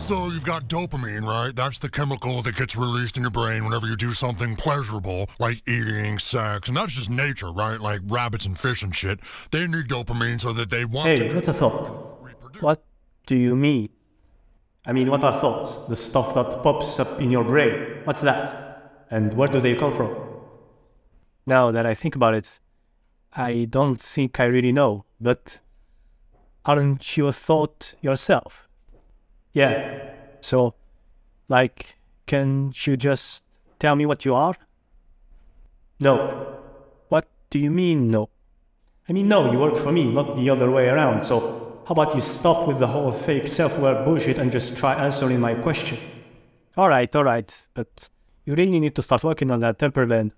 So you've got dopamine, right? That's the chemical that gets released in your brain whenever you do something pleasurable, like eating, sex, and that's just nature, right? Like rabbits and fish and shit. They need dopamine so that they want Hey, to what's a thought? reproduce. What do you mean? I mean, what are thoughts? The stuff that pops up in your brain. What's that? And where do they come from? Now that I think about it, I don't think I really know, but aren't you a thought yourself? Yeah. So, like, can you just tell me what you are? No. What do you mean, no? I mean, no, you work for me, not the other way around. So, how about you stop with the whole fake self aware bullshit and just try answering my question? Alright, alright, but you really need to start working on that temper then.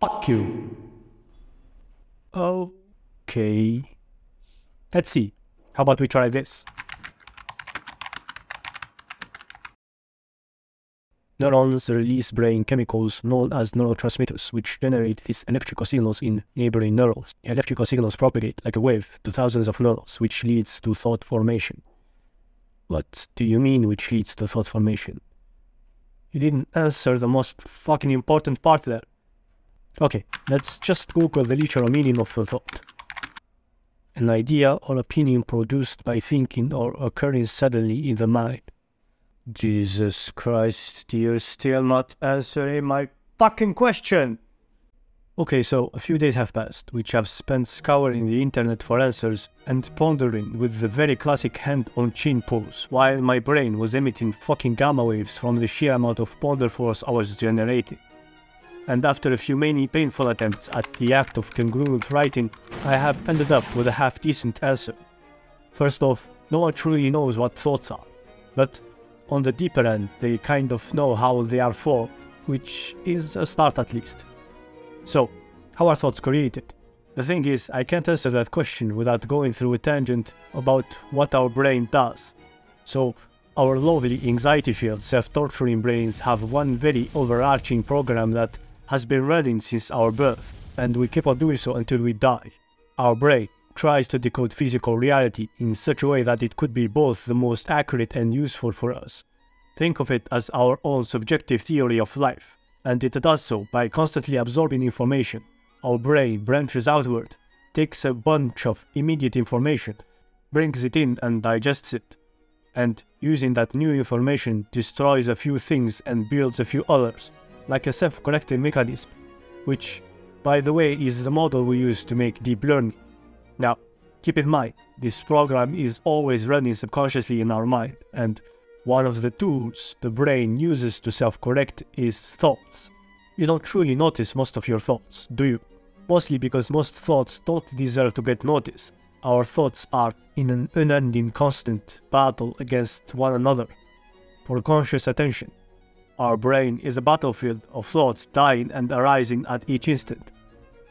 Fuck you. Okay. Let's see. How about we try this? Neurons release brain chemicals known as neurotransmitters, which generate these electrical signals in neighboring neurons. The electrical signals propagate like a wave to thousands of neurons, which leads to thought formation. What do you mean, which leads to thought formation? You didn't answer the most fucking important part there. Okay, let's just Google the literal meaning of thought. An idea or opinion produced by thinking or occurring suddenly in the mind. Jesus Christ, you're still not answering my fucking question! Okay, so a few days have passed, which I've spent scouring the internet for answers and pondering with the very classic hand on chin pose, while my brain was emitting fucking gamma waves from the sheer amount of ponder force I was generating. And after a few many painful attempts at the act of congruent writing, I have ended up with a half decent answer. First off, no one truly knows what thoughts are, but on the deeper end, they kind of know how they are formed, which is a start at least. So, how are thoughts created? The thing is, I can't answer that question without going through a tangent about what our brain does. So, our lovely anxiety-filled, self-torturing brains have one very overarching program that has been running since our birth, and we keep on doing so until we die. Our brain tries to decode physical reality in such a way that it could be both the most accurate and useful for us. Think of it as our own subjective theory of life, and it does so by constantly absorbing information. Our brain branches outward, takes a bunch of immediate information, brings it in and digests it, and using that new information destroys a few things and builds a few others, like a self-correcting mechanism, which, by the way, is the model we use to make deep learning. Now, keep in mind, this program is always running subconsciously in our mind, and one of the tools the brain uses to self-correct is thoughts. You don't truly notice most of your thoughts, do you? Mostly because most thoughts don't deserve to get noticed. Our thoughts are in an unending constant battle against one another for conscious attention. Our brain is a battlefield of thoughts dying and arising at each instant.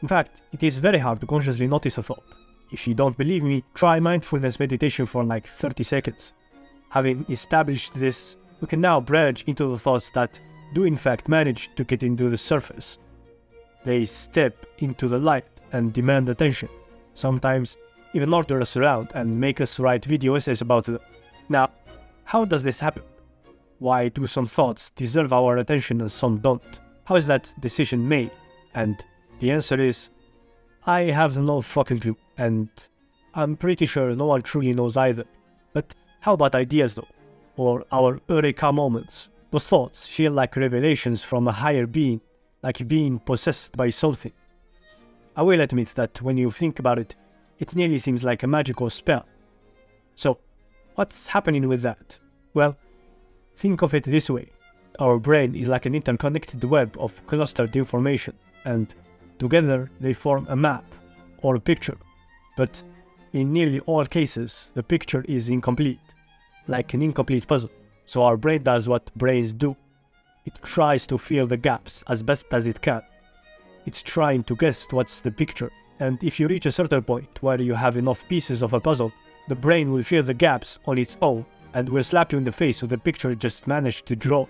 In fact, it is very hard to consciously notice a thought. If you don't believe me, try mindfulness meditation for like 30 seconds. Having established this, we can now branch into the thoughts that do in fact manage to get into the surface. They step into the light and demand attention, sometimes even order us around and make us write video essays about them. Now, how does this happen? Why do some thoughts deserve our attention and some don't? How is that decision made? And the answer is, I have no fucking clue, and I'm pretty sure no one truly knows either. But how about ideas though? Or our eureka moments? Those thoughts feel like revelations from a higher being, like being possessed by something. I will admit that when you think about it, it nearly seems like a magical spell. So, what's happening with that? Well, think of it this way. Our brain is like an interconnected web of clustered information, and together they form a map or a picture. But in nearly all cases, the picture is incomplete, like an incomplete puzzle. So our brain does what brains do. It tries to fill the gaps as best as it can. It's trying to guess what's the picture, and if you reach a certain point where you have enough pieces of a puzzle, the brain will fill the gaps on its own and will slap you in the face with the picture it just managed to draw.